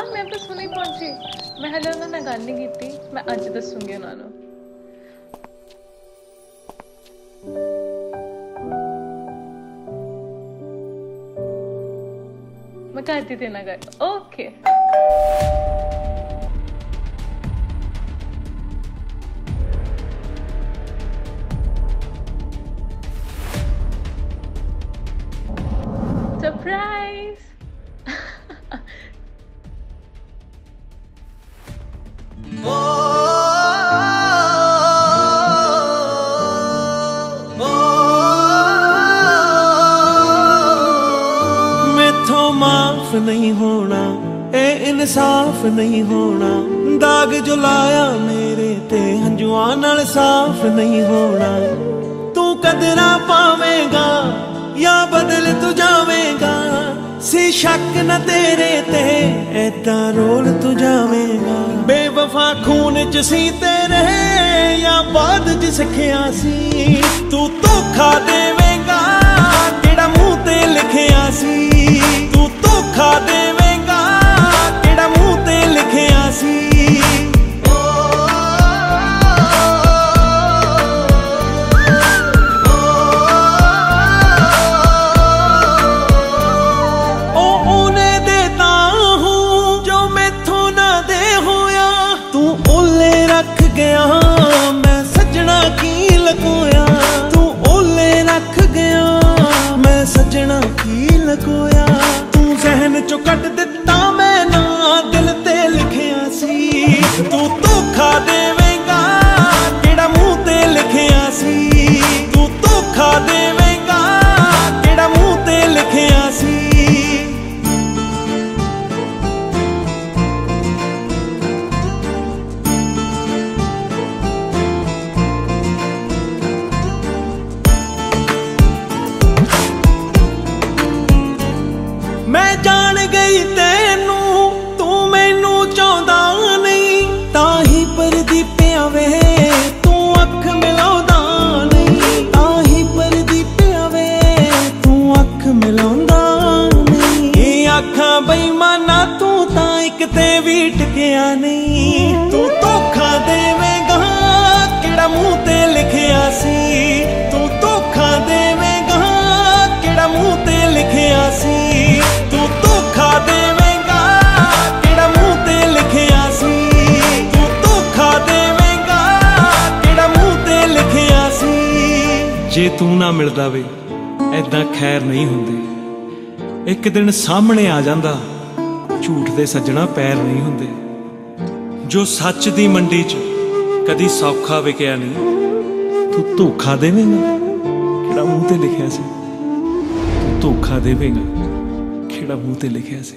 ਹਾਂ, ਮੈਂ ਤਾਂ ਸੁਣੀ ਪਹੁੰਚੀ। ਮੈਂ ਹਲੇ ਉਹਨਾਂ ਨਾਲ ਗੱਲ ਨਹੀਂ ਕੀਤੀ। ਮੈਂ ਅੱਜ ਦੱਸੂਗੀ ਉਹਨਾਂ ਨੂੰ। ਮੈਂ ਕਰਦੀ ਤੇ ਨਾ ਗੱਲ। ਓਕੇ ਮਾਫ ਨਹੀਂ ਹੋਣਾ, ਇਹ ਇਨਸਾਫ ਨਹੀਂ ਹੋਣਾ। ਦਾਗ ਜੋ ਲਾਇਆ ਮੇਰੇ ਤੇ, ਹੰਝੂਆਂ ਨਾਲ ਸਾਫ਼ ਨਹੀਂ ਹੋਣਾ। ਤੂੰ ਕਦਰਾਂ ਪਾਵੇਂਗਾ ਜਾਂ ਬਦਲ ਤੂੰ ਜਾਵੇਂਗਾ? ਸੀ ਸ਼ੱਕ ਨਾ ਤੇਰੇ ਤੇ ਐਦਾਂ ਰੋਲ ਤੂੰ ਜਾਵੇਂਗਾ। ਬੇਵਫਾ ਖੂਨ ਚ ਸੀ ਤੇਰੇ ਜਾਂ ਬਾਅਦ ਚ ਸਿੱਖਿਆ ਸੀ। ਤੂੰ ਧੋਖਾ ਦੇਵੇਂਗਾ ਮੈਂ ਜਾਣ ਗਈ ਤੈਨੂੰ, ਤੂੰ ਮੈਨੂੰ ਚਾਹੁੰਦਾ ਨਹੀਂ। ਤਾਂ ਹੀ ਪਰਦੀ ਪਿਆ ਵੇ ਤੂੰ ਅੱਖ ਮਿਲਾਉਂਦਾ ਨਹੀਂ। ਤਾਂ ਹੀ ਪਰਦੀ ਪਿਆ ਵੇ ਤੂੰ ਅੱਖ ਮਿਲਾਉਂਦਾ ਨਹੀਂ। ਇਹ ਅੱਖਾਂ ਬੇਈਮਾਨਾ, ਤੂੰ ਤਾਂ ਇੱਕ ਤੇ ਵੀ ਟਕਿਆ ਨਹੀਂ। ਤੂੰ ਜੇ ਤੂੰ ਨਾ ਮਿਲਦਾ ਵੇ ਐਦਾਂ ਖੈਰ ਨਹੀਂ ਹੁੰਦੀ। ਇੱਕ ਦਿਨ ਸਾਹਮਣੇ ਆ ਜਾਂਦਾ, ਝੂਠ ਦੇ ਸੱਜਣਾ ਪੈਰ ਨਹੀਂ ਹੁੰਦੇ। ਜੋ ਸੱਚ ਦੀ ਮੰਡੀ 'ਚ ਕਦੀ ਸੌਖਾ ਵਿਕਿਆ ਨਹੀਂ, ਤੂੰ ਧੋਖਾ ਦੇਵੇਂਗਾ। ਕਿਹੜਾ ਮੂੰਹ ਤੇ ਲਿਖਿਆ ਸੀ? ਧੋਖਾ ਦੇਵੇਂਗਾ, ਕਿਹੜਾ ਮੂੰਹ ਤੇ ਲਿਖਿਆ ਸੀ?